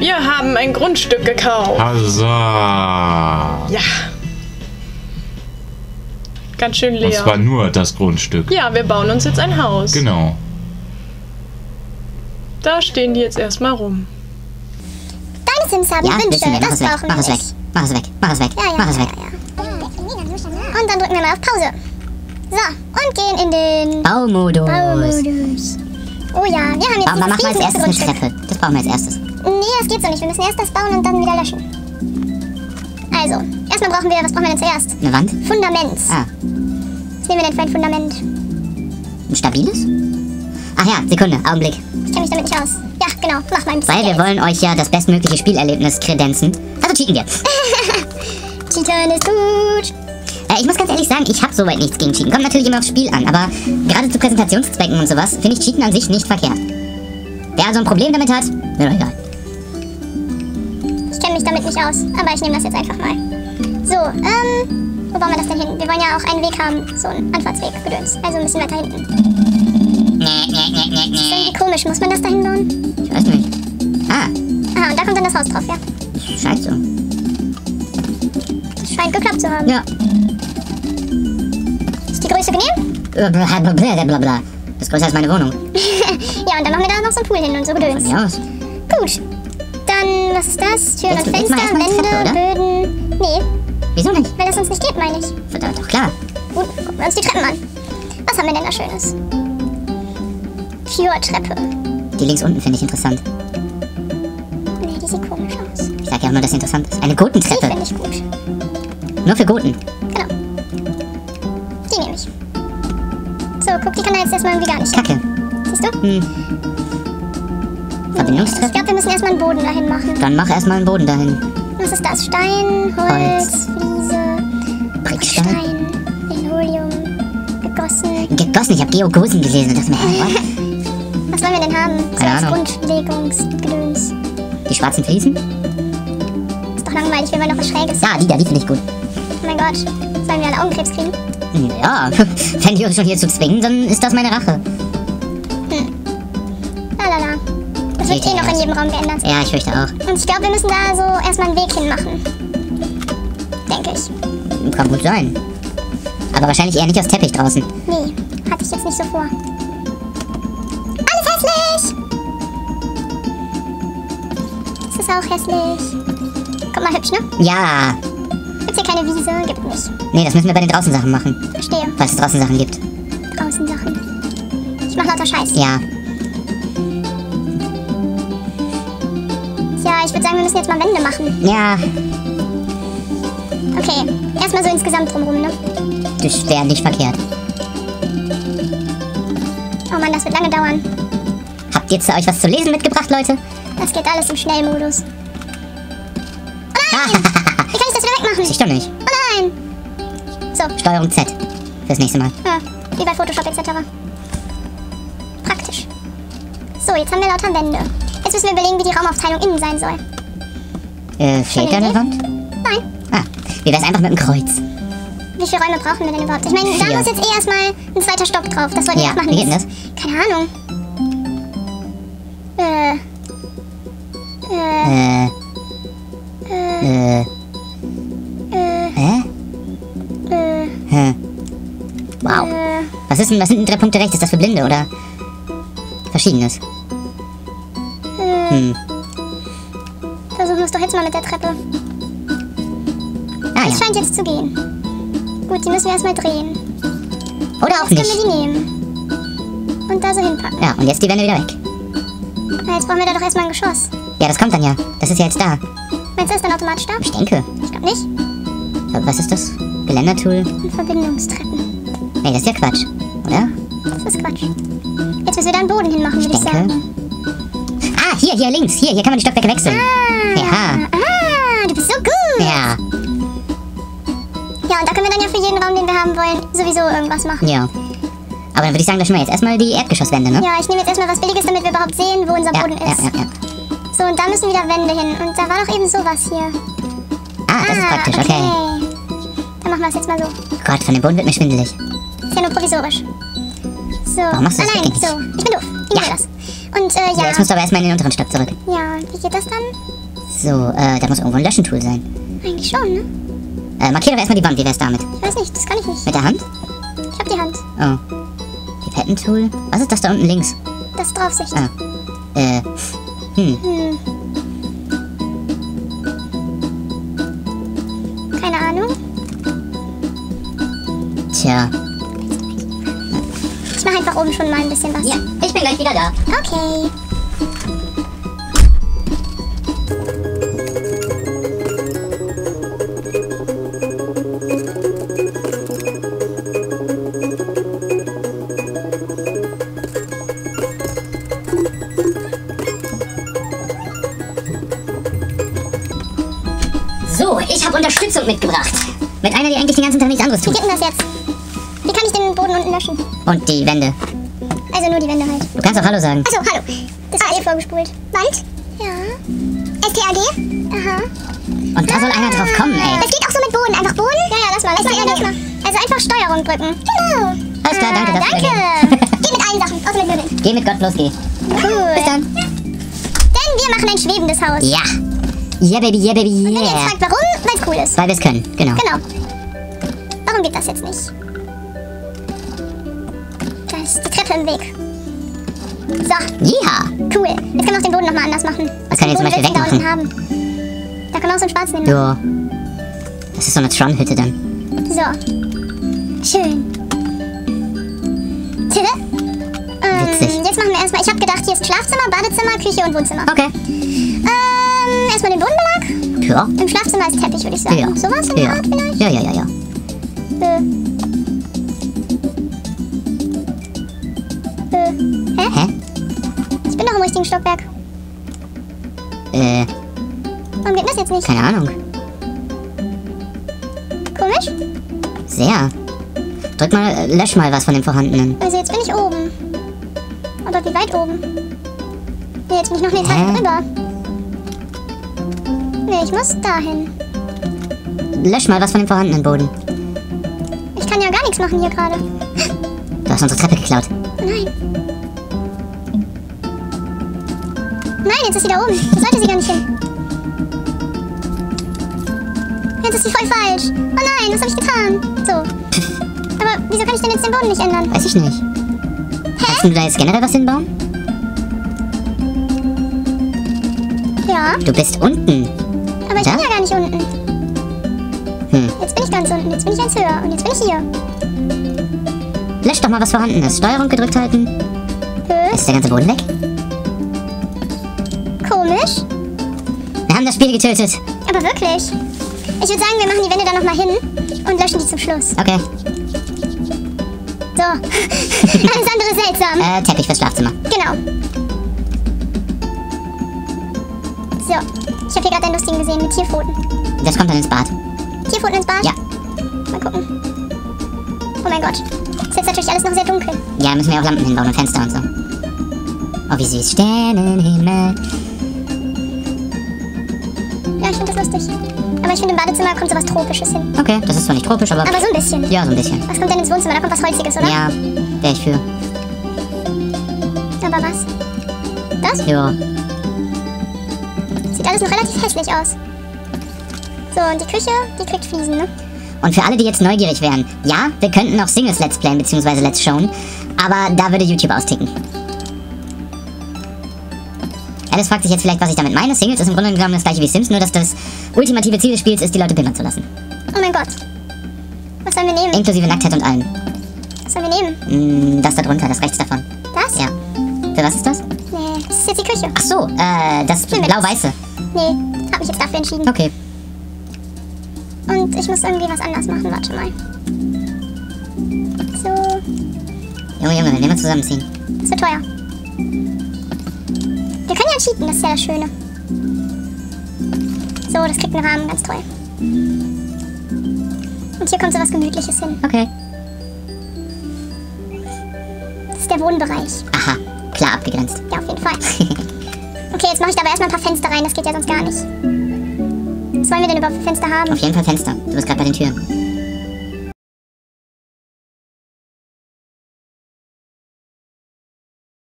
Wir haben ein Grundstück gekauft. Also. Ja. Ganz schön Und leer. zwar nur das Grundstück. Ja, wir bauen uns jetzt ein Haus. Genau. Da stehen die jetzt erstmal rum. Deine Sims haben Ja, Wünsche, wir. Mach das es weg. brauchen Mach wir es weg. Mach es weg. Mach es weg. Ja, ja, Mach es weg. ja, ja. Und dann drücken wir mal auf Pause. So, und gehen in den Baumodus. Baumodus. Oh ja, wir haben jetzt Ba- Machen wir als erstes eine Grundstück. Treppe. Das brauchen wir als erstes. Nee, das geht so nicht. Wir müssen erst das bauen und dann wieder löschen. Also, erstmal brauchen wir, was brauchen wir denn zuerst? Eine Wand? Fundament. Ah, Was nehmen wir denn für ein Fundament? ein stabiles? Ach ja, Sekunde, Augenblick. Ich kenne mich damit nicht aus. Ja, genau, mach mal ein bisschen Weil wir Geld. wollen euch ja das bestmögliche Spielerlebnis kredenzen. Also cheaten wir. Cheaten ist gut. Äh, ich muss ganz ehrlich sagen, ich habe soweit nichts gegen Cheaten. Kommt natürlich immer aufs Spiel an, aber gerade zu Präsentationszwecken und sowas finde ich Cheaten an sich nicht verkehrt. Wer also ein Problem damit hat, mir doch egal. Ich kenne mich damit nicht aus, aber ich nehme das jetzt einfach mal. So, ähm, wo bauen wir das denn hin? Wir wollen ja auch einen Weg haben, so einen Anfahrtsweg, Gedöns. Also ein bisschen weiter hinten. Nee, nee, nee, nee, Das ist nee. irgendwie komisch, muss man das da hinbauen? Ich weiß nicht. Ah, Ah, und da kommt dann das Haus drauf, ja. scheint so. Scheint geklappt zu haben. Ja. Ist die Größe genehm? Äh, bla, bla, bla, bla, bla. Das ist größer als meine Wohnung. ja, und dann machen wir da noch so einen Pool hin und so Von Gedöns. mir aus. Gut. Dann, was ist das? Türen Jetzt- und Fenster, die Wände, Treppe, oder? Böden. Nee, Wieso nicht? weil das sonst nicht geht, meine ich. Verdammt, doch klar. Gut, gucken wir uns die Treppen an. Was haben wir denn da Schönes? Cure-Treppe. Die links unten finde ich interessant. Nee, die sieht komisch aus. Ich sag ja auch nur, dass sie interessant ist. Eine Die Gotentreppe. finde ich gut. Nur für Goten. Genau. Die nehme ich. So, guck, die kann da jetzt erstmal irgendwie gar nicht hin. Kacke. Siehst du? Hm. Ich Verbindungstreppe? glaube, wir müssen erstmal einen Boden dahin machen. Dann mach erstmal einen Boden dahin. Was ist das? Stein, Holz, Holz. Fliese, Brickstein. Stein, Linoleum, gegossen. Gegossen, ich habe Geogosen gelesen und dachte mir, hä? Was wollen wir denn haben? Keine Ahnung. Grundlegungsgedöns. Die schwarzen Fliesen? Ist doch langweilig, wir wollen doch was Schräges. Ja, die da, die finde ich gut. Oh mein Gott. Sollen wir alle Augenkrebs kriegen? Ja, wenn die uns schon hier zu zwingen, dann ist das meine Rache. Wird eh noch in jedem Raum geändert. Ja, ich fürchte auch. Und ich glaube, wir müssen da so erstmal einen Weg hinmachen. Denke ich. Kann gut sein. Aber wahrscheinlich eher nicht aus Teppich draußen. Nee, hatte ich jetzt nicht so vor. Alles hässlich! Das ist auch hässlich. Guck mal, hübsch, ne? Ja. Gibt's hier keine Wiese? Gibt nicht. Nee, das müssen wir bei den draußen Sachen machen. Verstehe. Falls es draußen Sachen gibt. Draußen Sachen. Ich mach lauter Scheiß. Ja. Tja, ich würde sagen, wir müssen jetzt mal Wände machen. Ja, Okay, erstmal so insgesamt drumrum, ne? das wäre nicht verkehrt. Oh Mann, das wird lange dauern. Habt ihr zu euch was zu lesen mitgebracht, Leute? Das geht alles im Schnellmodus. Oh nein! Wie kann ich das wieder wegmachen? Ich doch nicht. Oh nein! So, Steuerung Z. Fürs nächste Mal. ja, wie bei Photoshop etc. Praktisch. So, jetzt haben wir lauter Wände. Jetzt müssen wir überlegen, wie die Raumaufteilung innen sein soll. Äh, fehlt da eine Wand? Nein. Ah, wie wär's einfach mit dem Kreuz? Wie viele Räume brauchen wir denn überhaupt? Ich meine, da muss jetzt eh erstmal ein zweiter Stock drauf. Das wollten wir Ja, auch machen. wie geht denn das? Keine Ahnung. Äh. Äh, Äh. äh, Äh. hä? Äh. Hä? Wow. Äh. Was ist denn, was sind denn drei Punkte rechts? Ist das für Blinde oder Verschiedenes? Hm. Versuchen wir es doch jetzt mal mit der Treppe. Ah Es ja. scheint jetzt zu gehen. Gut, die müssen wir erstmal drehen. Oder auch Jetzt können nicht. wir die nehmen. Und da so hinpacken. Ja, und jetzt die Wände wieder weg. Na, jetzt brauchen wir da doch erstmal ein Geschoss. Ja, das kommt dann ja. Das ist ja jetzt da. Meinst du, ist dann automatisch da? Ich denke. Ich glaube nicht. Was ist das? Geländertool? Und Verbindungstreppen. Nee, das ist ja Quatsch. Oder? Das ist Quatsch. Jetzt müssen wir da einen Boden hinmachen, würde ich denke. sagen. Ah, hier, hier links. Hier, hier kann man die Stockwerke wechseln. Ja. Ah, du bist so gut. Ja. Ja, und da können wir dann ja für jeden Raum, den wir haben wollen, sowieso irgendwas machen. Ja. Aber dann würde ich sagen, löschen wir jetzt erstmal die Erdgeschosswände, ne? Ja, ich nehme jetzt erstmal was Billiges, damit wir überhaupt sehen, wo unser ja, Boden ja, ist. ja, ja. So, und da müssen wieder Wände hin. Und da war doch eben sowas hier. Ah, das ist praktisch, okay. Dann machen wir es jetzt mal so. Gott, von dem Boden wird mir schwindelig. Ist ja nur provisorisch. So. Warum machst du das ah, nein, so. Ich bin doof. Ich Ja. ja. das. Und äh, So, ja. jetzt musst du aber erstmal in den unteren Stock zurück. ja, wie geht das dann? So, äh, da muss irgendwo ein Löschentool sein. Eigentlich schon, ne? Äh, markier doch erstmal die Wand, wie wär's damit? Ich weiß nicht, das kann ich nicht. Mit der Hand? Ich hab die Hand. Oh. Die Pattern-Tool? Was ist das da unten links? Das Draufsicht. Ah. Äh, hm. Hm. Keine Ahnung. Tja. Mache einfach oben schon mal ein bisschen was. ich bin gleich wieder da. Okay. So, ich habe Unterstützung mitgebracht. Mit einer, die eigentlich den ganzen Tag nichts anderes Wie tut. geht denn das jetzt? Boden unten löschen? Und die Wände. Also nur die Wände halt. Du kannst auch Hallo sagen. Achso, hallo. Das war eh vorgespult. Wand? Ja. STAG? Aha. Und da soll einer drauf kommen, ey. Das geht auch so mit Boden. Einfach Boden? Ja, ja, lass mal. Lass mal. Also einfach Steuerung drücken. Genau. Alles klar, danke, das Danke. ist Geh mit allen Sachen, außer mit Möbeln. Geh mit Gott los, geh. Cool. Bis dann. Denn wir machen ein schwebendes Haus. Ja. Yeah, baby, yeah, baby, Wenn ihr jetzt yeah. fragt, warum, weil es cool ist. Weil wir es können, genau. Genau. Warum geht das jetzt nicht? Im Weg. So, Ja. cool. Jetzt können wir auch den Boden nochmal anders machen. Was kann ich zum Beispiel du da wegmachen? haben? Da können wir auch so einen schwarzen nehmen. Ja. Das ist so eine Tron-Hütte dann. So. Schön. Tille? Ähm, Witzig. jetzt machen wir erstmal. Ich habe gedacht, hier ist Schlafzimmer, Badezimmer, Küche und Wohnzimmer. Okay. Ähm, erstmal den Bodenbelag. Ja. Im Schlafzimmer ist Teppich, würde ich sagen. Ja. Sowas in der Ja. Art vielleicht? Ja, ja, ja, ja. Richtigen Stockwerk. Äh, Warum geht das jetzt nicht? keine Ahnung. Komisch. Sehr. Drück mal, äh, lösch mal was von dem Vorhandenen. Also jetzt bin ich oben. Aber wie weit oben? Nee, jetzt bin ich noch eine Etage drüber. Nee, ich muss dahin. Lösch mal was von dem vorhandenen Boden. Ich kann ja gar nichts machen hier gerade. Du hast unsere Treppe geklaut. Nein. Nein, jetzt ist sie da oben. Da sollte sie gar nicht hin. Jetzt ist sie voll falsch. Oh nein, was habe ich getan? So. Aber wieso kann ich denn jetzt den Boden nicht ändern? Weiß ich nicht. Kannst du da jetzt generell was hinbauen? Ja, Du bist unten. aber ich Da? bin ja gar nicht unten. Hm. Jetzt bin ich ganz unten. Jetzt bin ich eins höher. Und jetzt bin ich hier. Lösch doch mal was vorhandenes. Steuerung gedrückt halten. Hö? Ist der ganze Boden weg? Spiel getötet. Aber wirklich. Ich würde sagen, wir machen die Wände dann nochmal hin und löschen die zum Schluss. Okay. So. Alles andere seltsam. Äh, Teppich fürs Schlafzimmer. Genau. So. Ich habe hier gerade einen lustigen gesehen mit Tierpfoten. Das kommt dann ins Bad. Tierpfoten ins Bad? Ja. Mal gucken. Oh mein Gott. Ist jetzt natürlich alles noch sehr dunkel. Ja, müssen wir auch Lampen hinbauen und Fenster und so. Oh, wie süß. Sternenhimmel. Finde das lustig. Aber ich finde, im Badezimmer kommt sowas Tropisches hin. Okay, das ist zwar nicht tropisch, aber... Aber so ein bisschen. Ja, so ein bisschen. Was kommt denn ins Wohnzimmer? Da kommt was Holziges, oder? Ja, wäre ich für. Aber was? Das? Ja. Sieht alles noch relativ hässlich aus. So, und die Küche, die kriegt Fliesen, ne? Und für alle, die jetzt neugierig wären, ja, wir könnten noch Singles Let's Playen bzw. Let's Showen, aber da würde YouTube austicken. Alice fragt sich jetzt vielleicht, was ich damit meine. Singles ist im Grunde genommen das gleiche wie Sims, nur dass das ultimative Ziel des Spiels ist, die Leute pimmern zu lassen. Oh mein Gott. Was sollen wir nehmen? Inklusive Nacktheit und allem. Was sollen wir nehmen? Mm, das da drunter, das rechts davon. Das? Ja. Für was ist das? Nee, das ist jetzt die Küche. Ach so, äh, das blau-weiße. Nee, hab mich jetzt dafür entschieden. Okay. Und ich muss irgendwie was anders machen. Warte mal. So, Junge, Junge, wenn wir zusammenziehen. das wird teuer. Wir können ja cheaten, das ist ja das Schöne. So, das kriegt einen Rahmen, ganz toll. Und hier kommt so was Gemütliches hin. Okay. Das ist der Wohnbereich. Aha, klar abgegrenzt. Ja, auf jeden Fall. Okay, jetzt mache ich da aber erstmal ein paar Fenster rein, das geht ja sonst gar nicht. Was wollen wir denn überhaupt für Fenster haben? Auf jeden Fall Fenster. Du bist gerade bei den Türen.